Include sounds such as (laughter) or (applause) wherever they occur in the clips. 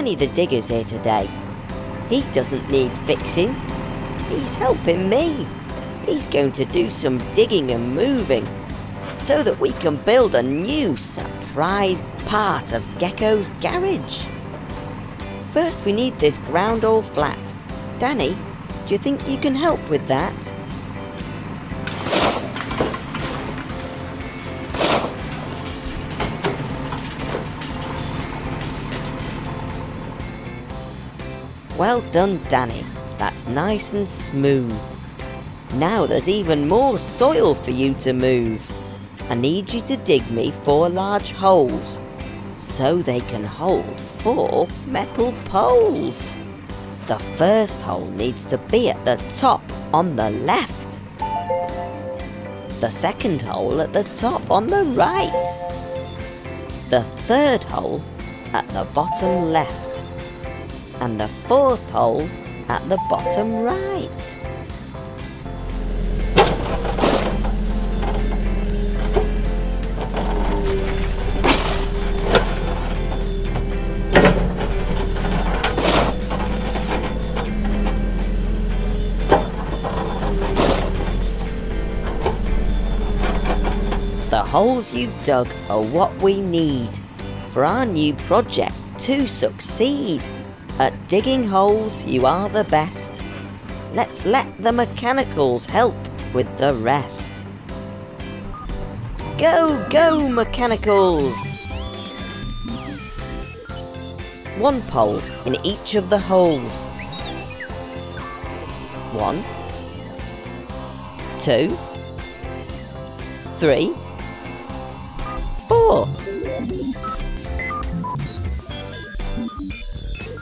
Danny the Digger's here today. He doesn't need fixing. He's helping me. He's going to do some digging and moving so that we can build a new surprise part of Gecko's garage. First we need this ground all flat. Danny, do you think you can help with that? Well done, Danny. That's nice and smooth. Now there's even more soil for you to move. I need you to dig me four large holes so they can hold four metal poles. The first hole needs to be at the top on the left. The second hole at the top on the right. The third hole at the bottom left. And the fourth hole at the bottom right. The holes you've dug are what we need for our new project to succeed. At digging holes, you are the best. Let's let the mechanicals help with the rest. Go, go, mechanicals! One pole in each of the holes. One, two, three, four.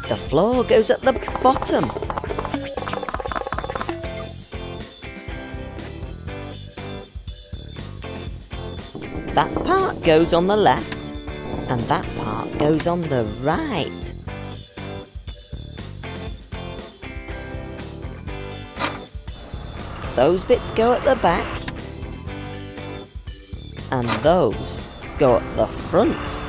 The floor goes at the bottom. That part goes on the left, and that part goes on the right. Those bits go at the back, and those go at the front.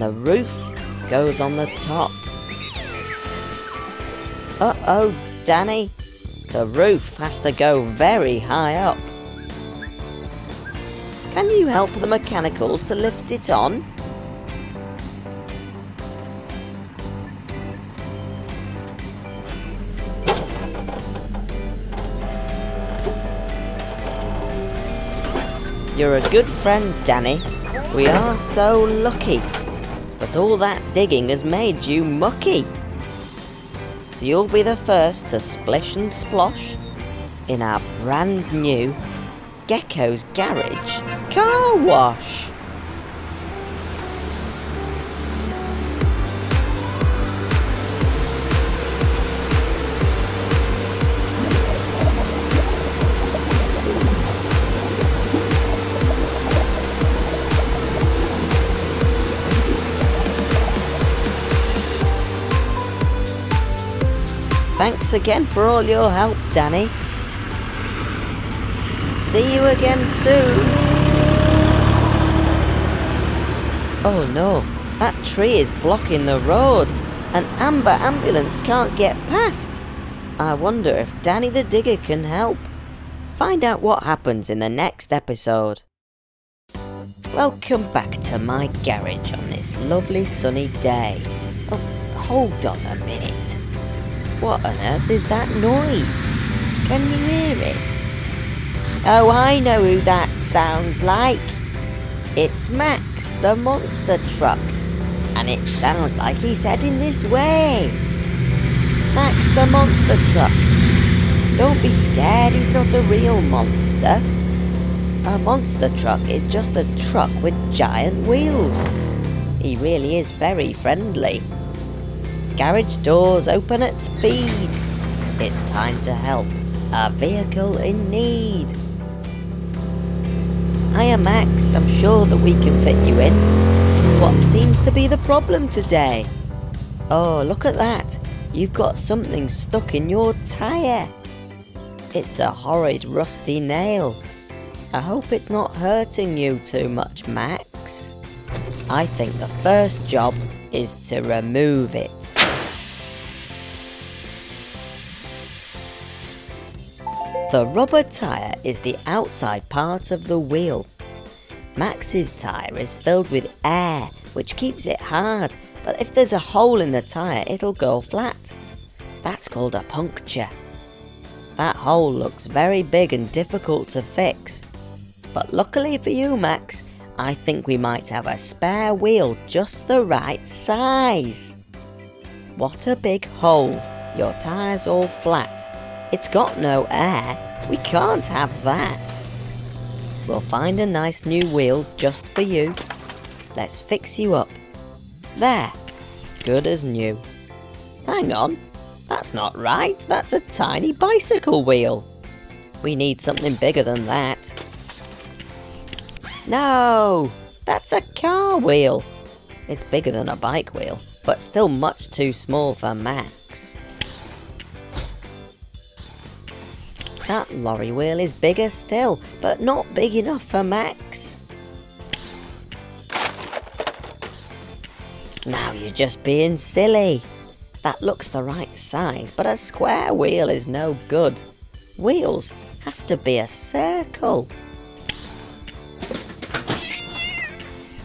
And the roof goes on the top. Uh-oh, Danny. The roof has to go very high up. Can you help the mechanicals to lift it on? You're a good friend, Danny. We are so lucky. But all that digging has made you mucky. So you'll be the first to splish and splosh in our brand new Gecko's Garage car wash. Thanks again for all your help, Danny. See you again soon. Oh no, that tree is blocking the road. An amber ambulance can't get past. I wonder if Danny the Digger can help. Find out what happens in the next episode. Welcome back to my garage on this lovely sunny day. Oh, hold on a minute. What on earth is that noise? Can you hear it? Oh, I know who that sounds like. It's Max, the monster truck. And it sounds like he's heading this way. Max, the monster truck. Don't be scared, he's not a real monster. A monster truck is just a truck with giant wheels. He really is very friendly. Garage doors open at speed. It's time to help a vehicle in need. Hiya Max, I'm sure that we can fit you in. What seems to be the problem today? Oh, look at that. You've got something stuck in your tyre. It's a horrid rusty nail. I hope it's not hurting you too much, Max. I think the first job is to remove it. The rubber tyre is the outside part of the wheel. Max's tyre is filled with air, which keeps it hard, but if there's a hole in the tyre, it'll go flat. That's called a puncture. That hole looks very big and difficult to fix. But luckily for you, Max, I think we might have a spare wheel just the right size. What a big hole. Your tyre's all flat. It's got no air. We can't have that. We'll find a nice new wheel just for you. Let's fix you up. There. Good as new. Hang on. That's not right. That's a tiny bicycle wheel. We need something bigger than that. No! That's a car wheel. It's bigger than a bike wheel, but still much too small for Max. That lorry wheel is bigger still, but not big enough for Max. Now you're just being silly. That looks the right size, but a square wheel is no good. Wheels have to be a circle.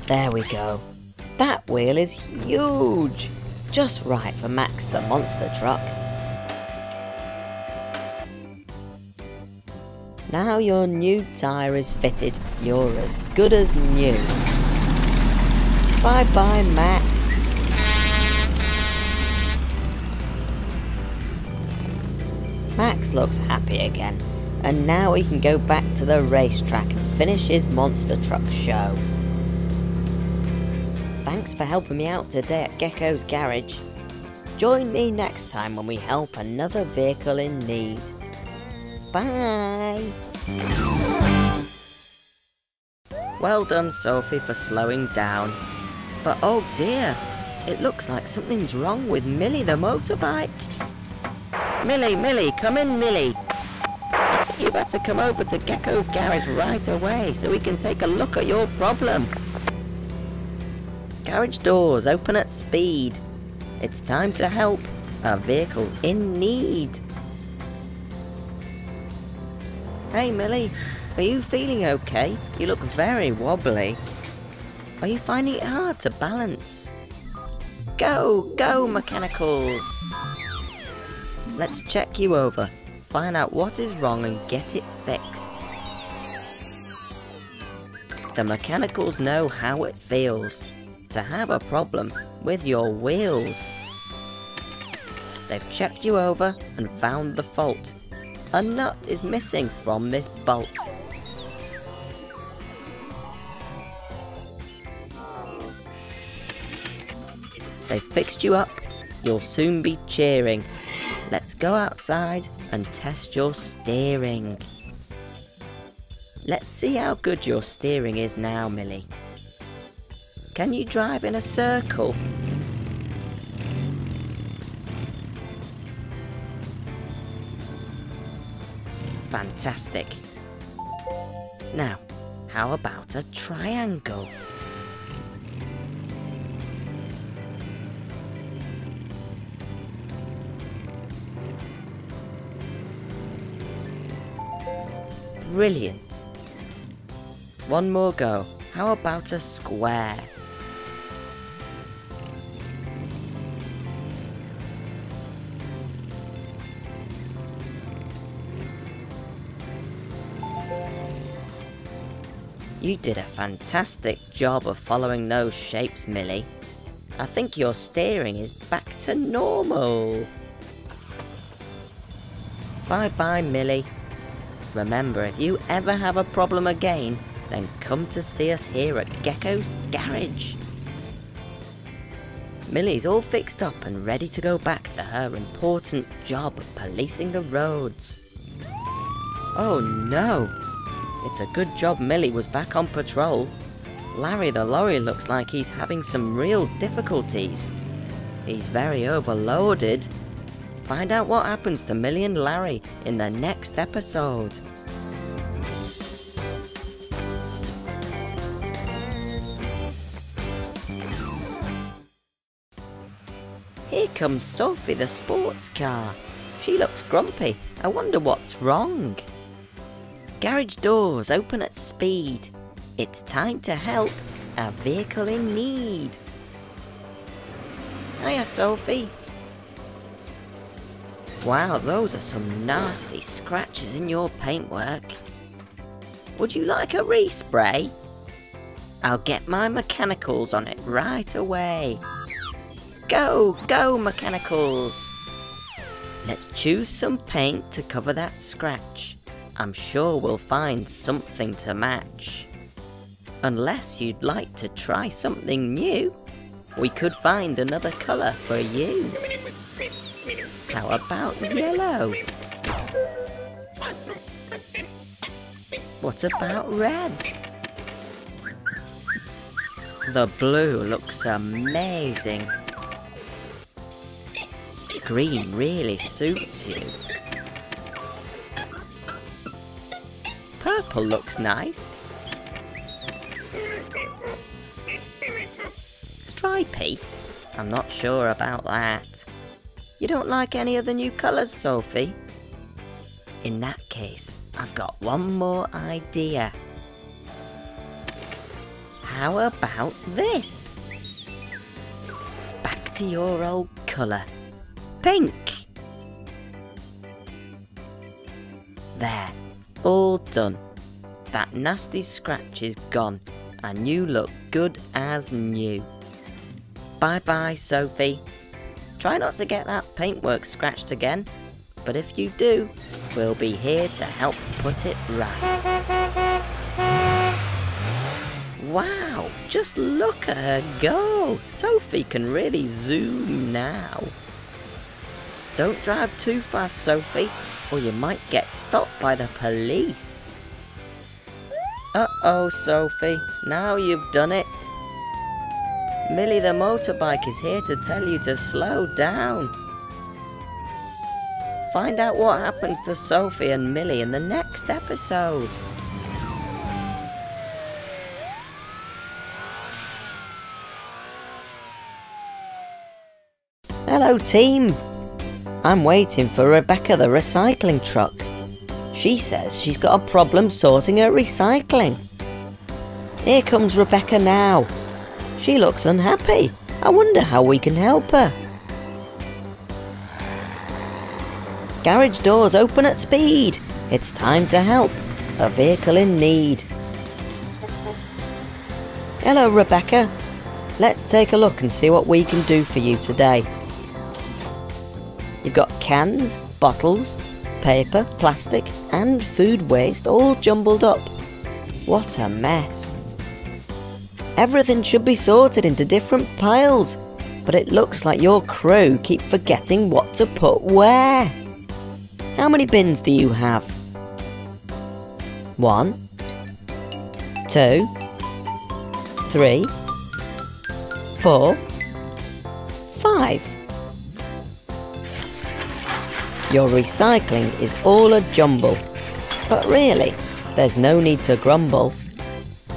There we go. That wheel is huge. Just right for Max the monster truck. Now your new tyre is fitted, you're as good as new. Bye bye Max. Max looks happy again, and now he can go back to the racetrack and finish his monster truck show. Thanks for helping me out today at Gecko's Garage. Join me next time when we help another vehicle in need. Bye! Well done, Sophie, for slowing down. But oh dear, it looks like something's wrong with Millie the motorbike. Millie, Millie, come in, Millie. You better come over to Gecko's garage right away so we can take a look at your problem. Garage doors open at speed. It's time to help a vehicle in need. Hey Millie, are you feeling okay? You look very wobbly. Are you finding it hard to balance? Go, go mechanicals! Let's check you over, find out what is wrong and get it fixed. The mechanicals know how it feels to have a problem with your wheels. They've checked you over and found the fault. A nut is missing from this bolt. They've fixed you up, you'll soon be cheering. Let's go outside and test your steering. Let's see how good your steering is now, Millie. Can you drive in a circle? Fantastic. Now, how about a triangle? Brilliant. One more go. How about a square? You did a fantastic job of following those shapes, Millie. I think your steering is back to normal. Bye-bye, Millie. Remember, if you ever have a problem again, then come to see us here at Gecko's Garage. Millie's all fixed up and ready to go back to her important job of policing the roads. Oh no! It's a good job Millie was back on patrol. Larry the lorry looks like he's having some real difficulties. He's very overloaded. Find out what happens to Millie and Larry in the next episode. Here comes Sophie the sports car. She looks grumpy. I wonder what's wrong. Garage doors open at speed. It's time to help a vehicle in need. Hiya, Sophie. Wow, those are some nasty scratches in your paintwork. Would you like a respray? I'll get my mechanicals on it right away. Go, go, mechanicals! Let's choose some paint to cover that scratch. I'm sure we'll find something to match. Unless you'd like to try something new, we could find another colour for you. How about yellow? What about red? The blue looks amazing. Green really suits you. Purple looks nice. Stripey? I'm not sure about that. You don't like any of the new colours, Sophie? In that case, I've got one more idea. How about this? Back to your old colour. Pink! There, all done. That nasty scratch is gone, and you look good as new. Bye bye, Sophie. Try not to get that paintwork scratched again, but if you do, we'll be here to help put it right. Wow, just look at her go! Sophie can really zoom now. Don't drive too fast, Sophie, or you might get stopped by the police. Uh-oh, Sophie, now you've done it. Millie the motorbike is here to tell you to slow down. Find out what happens to Sophie and Millie in the next episode. Hello team! I'm waiting for Rebecca the recycling truck. She says she's got a problem sorting her recycling. Here comes Rebecca now. She looks unhappy. I wonder how we can help her. Garage doors open at speed. It's time to help a vehicle in need. Hello, Rebecca. Let's take a look and see what we can do for you today. You've got cans, bottles, paper, plastic, and food waste all jumbled up. What a mess. Everything should be sorted into different piles, but it looks like your crew keep forgetting what to put where. How many bins do you have? One, two, three, four, five. Your recycling is all a jumble. But really, there's no need to grumble.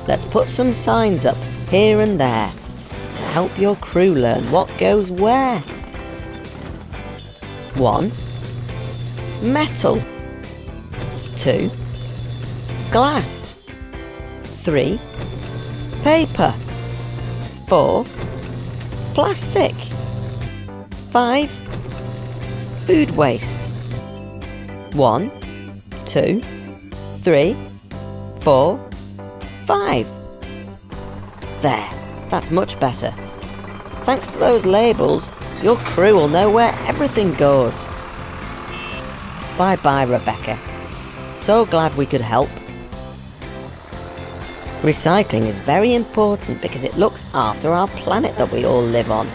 Let's put some signs up here and there to help your crew learn what goes where. 1. Metal 2. Glass 3. Paper 4. Plastic 5. Food waste 1, 2, 3, 4, Five. There, that's much better. Thanks to those labels, your crew will know where everything goes. Bye bye, Rebecca. So glad we could help. Recycling is very important because it looks after our planet that we all live on.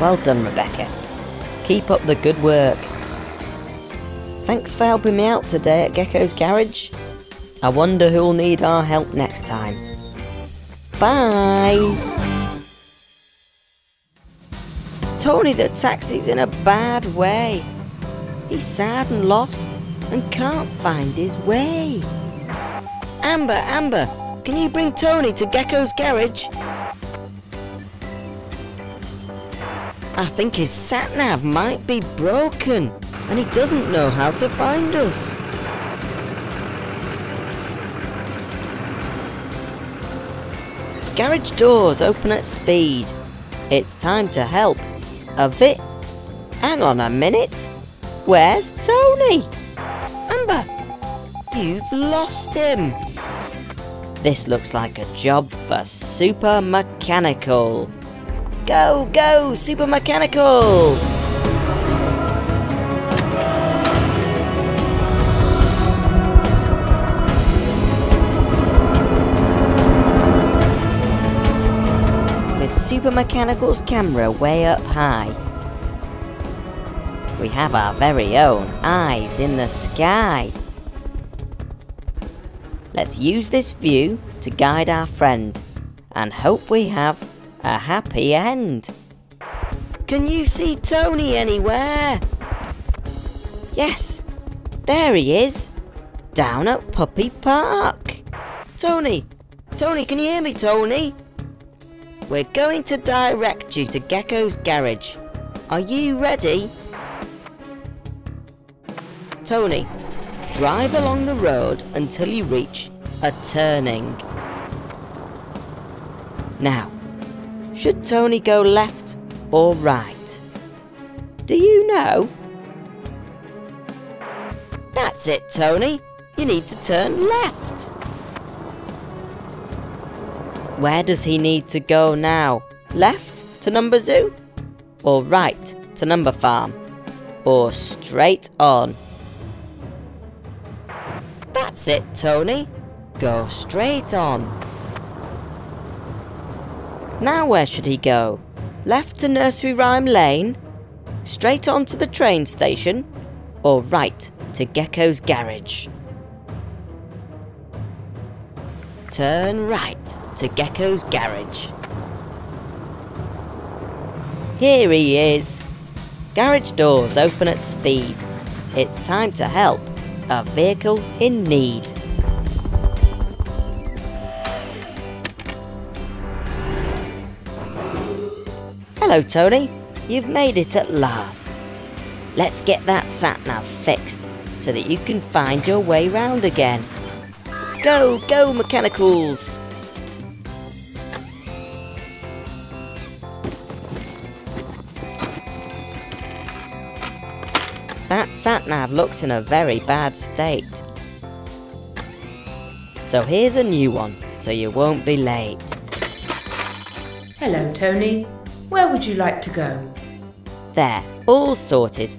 Well done, Rebecca. Keep up the good work. Thanks for helping me out today at Gecko's Garage. I wonder who'll need our help next time. Bye! Tony the taxi's in a bad way. He's sad and lost and can't find his way. Amber, Amber, can you bring Tony to Gecko's garage? I think his sat-nav might be broken and he doesn't know how to find us. Garage doors open at speed. It's time to help. A bit. Hang on a minute. Where's Tony? Amber, you've lost him. This looks like a job for Super Mechanical. Go, go, Super Mechanical! With Super Mechanical's camera way up high, we have our very own eyes in the sky. Let's use this view to guide our friend and hope we have a happy end. Can you see Tony anywhere? Yes, there he is, down at Puppy Park. Tony, Tony, can you hear me, Tony? We're going to direct you to Gecko's garage. Are you ready? Tony, drive along the road until you reach a turning. Now, should Tony go left or right? Do you know? That's it, Tony. You need to turn left. Where does he need to go now? Left to Number Zoo? Or right to Number Farm? Or straight on? That's it, Tony. Go straight on. Now where should he go? Left to Nursery Rhyme Lane? Straight on to the train station? Or right to Gecko's garage? Turn right to Gecko's garage. Here he is. Garage doors open at speed. It's time to help a vehicle in need. Hello, Tony. You've made it at last. Let's get that sat-nav fixed so that you can find your way round again. Go, go, mechanicals! That sat-nav looks in a very bad state. So here's a new one, so you won't be late. Hello, Tony. Where would you like to go? There, all sorted.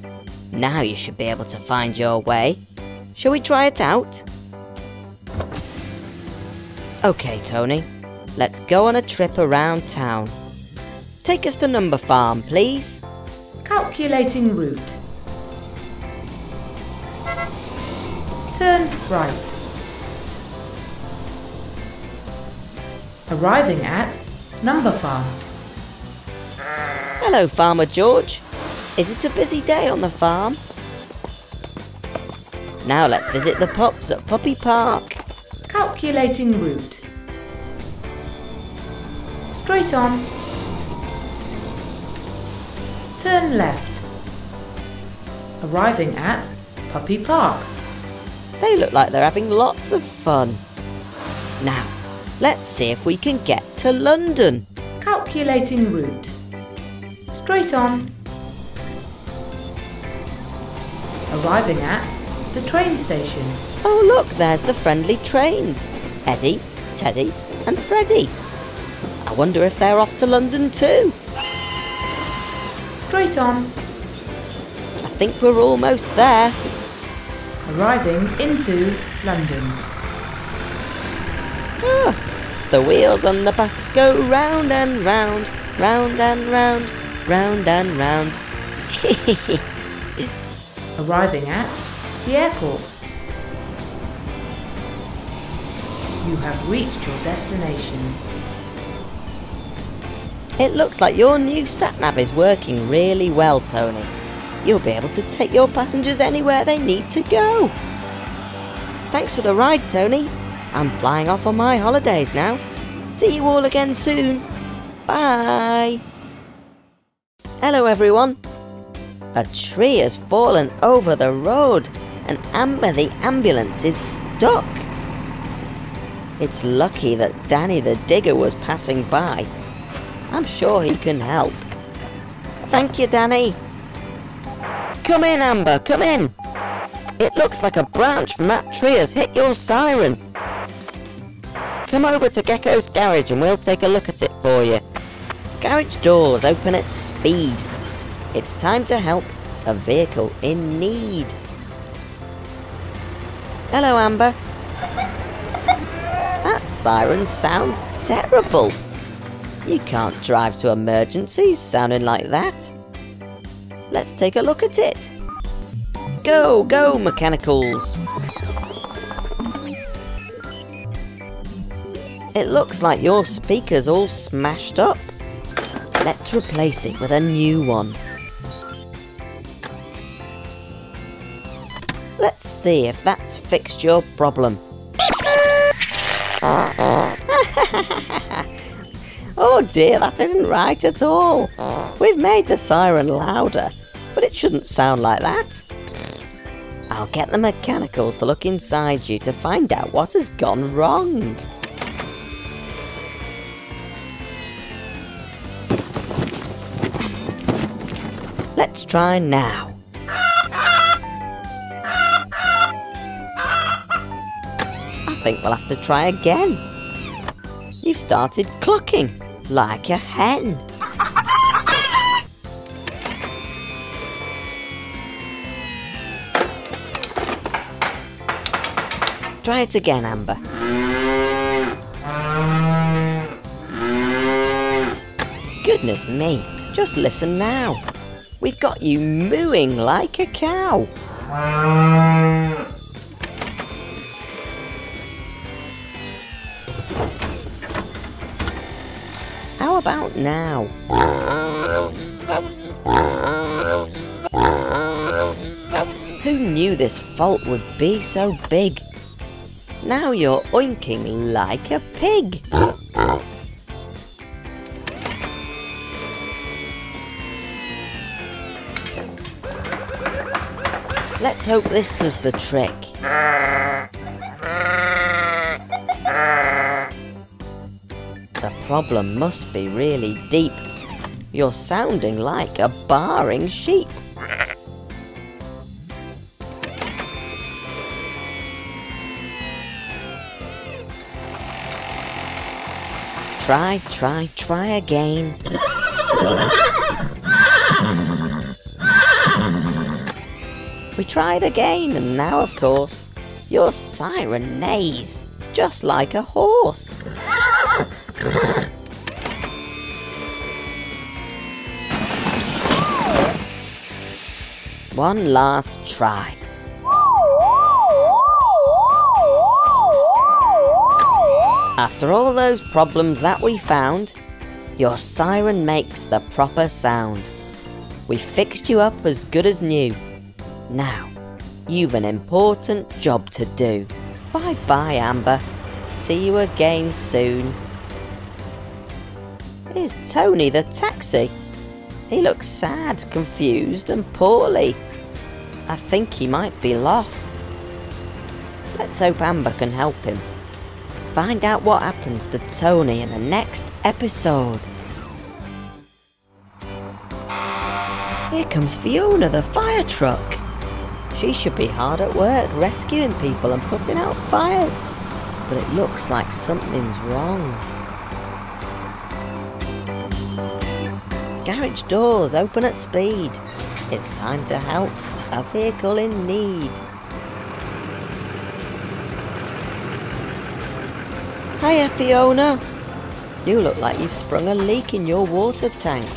Now you should be able to find your way. Shall we try it out? Okay, Tony. Let's go on a trip around town. Take us to Number Farm, please. Calculating route. Turn right. Arriving at Number Farm. Hello, Farmer George. Is it a busy day on the farm? Now let's visit the pups at Puppy Park. Calculating route. Straight on. Turn left. Arriving at Puppy Park. They look like they're having lots of fun. Now, let's see if we can get to London. Calculating route. Straight on. Arriving at the train station. Oh look, there's the friendly trains. Eddie, Teddy and Freddy. I wonder if they're off to London too. Straight on. I think we're almost there. Arriving into London. Ah, the wheels on the bus go round and round, round and round, round and round. (laughs) Arriving at the airport. You have reached your destination. It looks like your new sat-nav is working really well, Tony. You'll be able to take your passengers anywhere they need to go. Thanks for the ride, Tony. I'm flying off on my holidays now. See you all again soon. Bye. Hello, everyone. A tree has fallen over the road, and Amber the ambulance is stuck. It's lucky that Danny the digger was passing by. I'm sure he can help. Thank you, Danny. Come in, Amber, come in. It looks like a branch from that tree has hit your siren. Come over to Gecko's garage and we'll take a look at it for you. Garage doors open at speed. It's time to help a vehicle in need. Hello, Amber. That siren sounds terrible. You can't drive to emergencies sounding like that. Let's take a look at it. Go, go, mechanicals! It looks like your speaker's all smashed up. Let's replace it with a new one. Let's see if that's fixed your problem. (laughs) oh dear, that isn't right at all. We've made the siren louder, but it shouldn't sound like that. I'll get the mechanicals to look inside you to find out what has gone wrong. Let's try now. I think we'll have to try again. You've started clucking like a hen. Try it again, Amber. Goodness me, just listen now. We've got you mooing like a cow. How about now? Who knew this fault would be so big? Now you're oinking like a pig. Let's hope this does the trick. The problem must be really deep. You're sounding like a barring sheep. Try, try, try again. We tried again, and now, of course, your siren neighs, just like a horse. One last try. After all those problems that we found, your siren makes the proper sound. We fixed you up as good as new. Now, you've an important job to do. Bye bye, Amber. See you again soon. Here's Tony the taxi. He looks sad, confused, and poorly. I think he might be lost. Let's hope Amber can help him. Find out what happens to Tony in the next episode. Here comes Fiona the fire truck. She should be hard at work rescuing people and putting out fires, but it looks like something's wrong. Garage doors open at speed. It's time to help a vehicle in need. Hiya, Fiona. You look like you've sprung a leak in your water tank.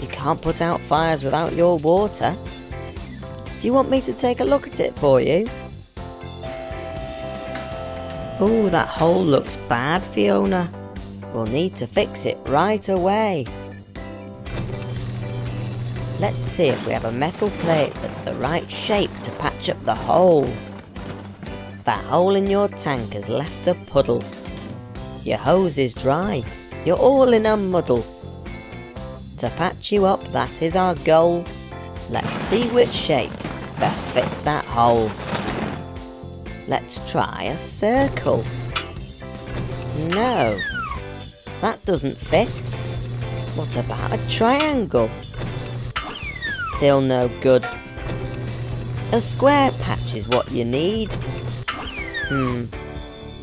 You can't put out fires without your water. Do you want me to take a look at it for you? Oh, that hole looks bad, Fiona. We'll need to fix it right away. Let's see if we have a metal plate that's the right shape to patch up the hole. That hole in your tank has left a puddle. Your hose is dry. You're all in a muddle. To patch you up, that is our goal. Let's see which shape best fits that hole. Let's try a circle. No, that doesn't fit. What about a triangle? Still no good. A square patch is what you need. Hmm,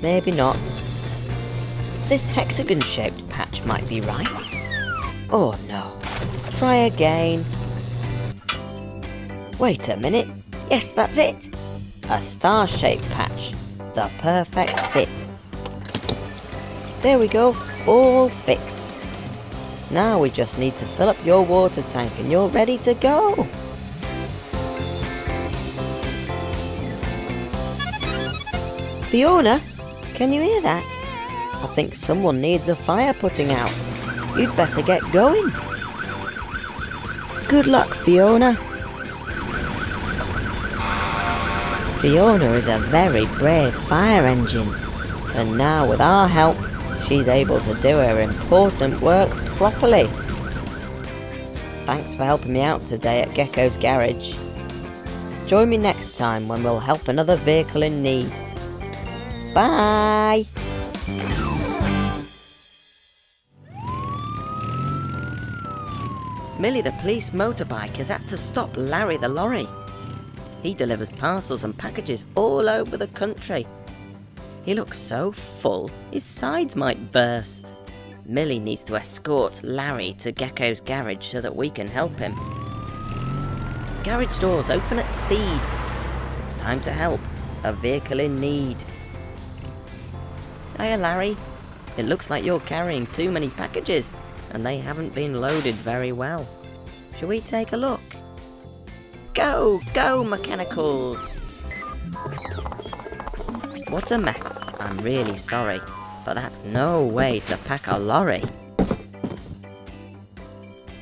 maybe not. This hexagon-shaped patch might be right. Oh no. Try again. Wait a minute. Yes, that's it. A star-shaped patch. The perfect fit. There we go. All fixed. Now we just need to fill up your water tank and you're ready to go. Fiona, can you hear that? I think someone needs a fire putting out. You'd better get going. Good luck, Fiona. Fiona is a very brave fire engine, and now with our help, she's able to do her important work properly. Thanks for helping me out today at Gecko's Garage. Join me next time when we'll help another vehicle in need. Bye! Millie the police motorbike has had to stop Larry the lorry. He delivers parcels and packages all over the country. He looks so full, his sides might burst. Millie needs to escort Larry to Gecko's garage so that we can help him. Garage doors open at speed. It's time to help a vehicle in need. Hiya, Larry. It looks like you're carrying too many packages and they haven't been loaded very well. Shall we take a look? Go, go, mechanicals! What a mess. I'm really sorry, but that's no way to pack a lorry.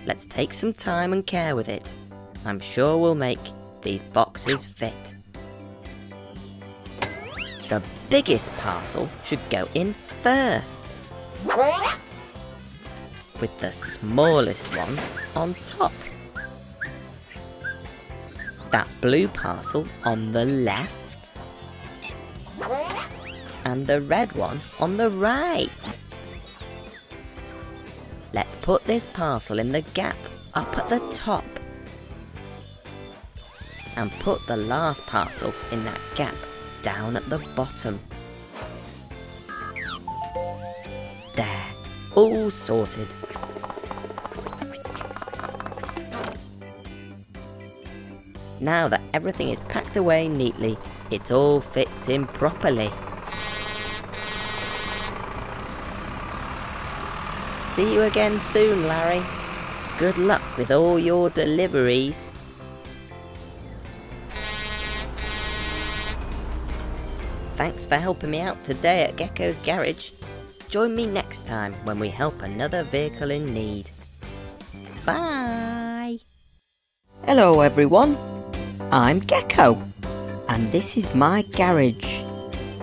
Let's take some time and care with it. I'm sure we'll make these boxes fit. The biggest parcel should go in first with the smallest one on top. That blue parcel on the left. And the red one on the right. Let's put this parcel in the gap up at the top. And put the last parcel in that gap down at the bottom. There, all sorted. Now that everything is packed away neatly, it all fits in properly. See you again soon, Larry. Good luck with all your deliveries. Thanks for helping me out today at Gecko's Garage. Join me next time when we help another vehicle in need. Bye! Hello everyone, I'm Gecko, and this is my garage.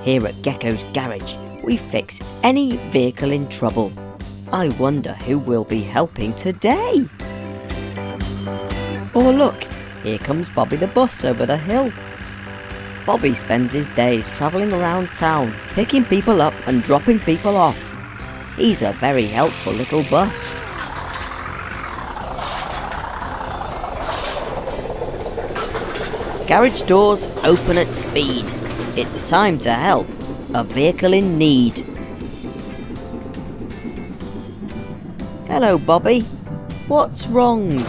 Here at Gecko's Garage, we fix any vehicle in trouble. I wonder who will be helping today. Oh look, here comes Bobby the bus over the hill. Bobby spends his days travelling around town, picking people up and dropping people off. He's a very helpful little bus. Garage doors open at speed. It's time to help a vehicle in need. Hello, Bobby. What's wrong?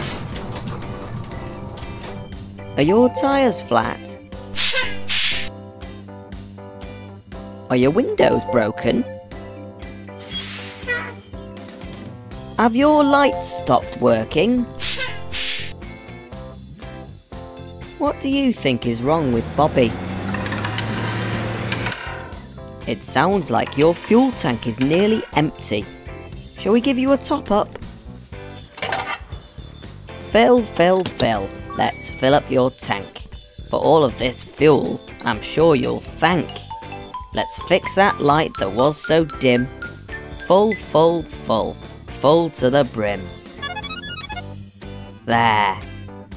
Are your tyres flat? Are your windows broken? Have your lights stopped working? Do you think is wrong with Bobby? It sounds like your fuel tank is nearly empty. Shall we give you a top up? Fill, fill, fill. Let's fill up your tank. For all of this fuel, I'm sure you'll thank. Let's fix that light that was so dim. Full, full, full. Full to the brim. There,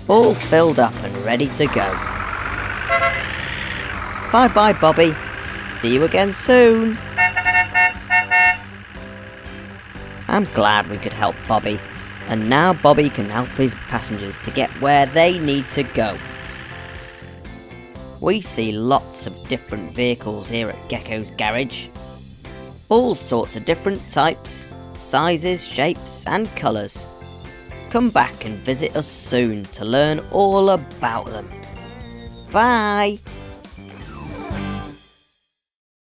all filled up and ready to go. Bye bye, Bobby. See you again soon. I'm glad we could help Bobby, and now Bobby can help his passengers to get where they need to go. We see lots of different vehicles here at Gecko's Garage. All sorts of different types, sizes, shapes, and colours. Come back and visit us soon to learn all about them. Bye!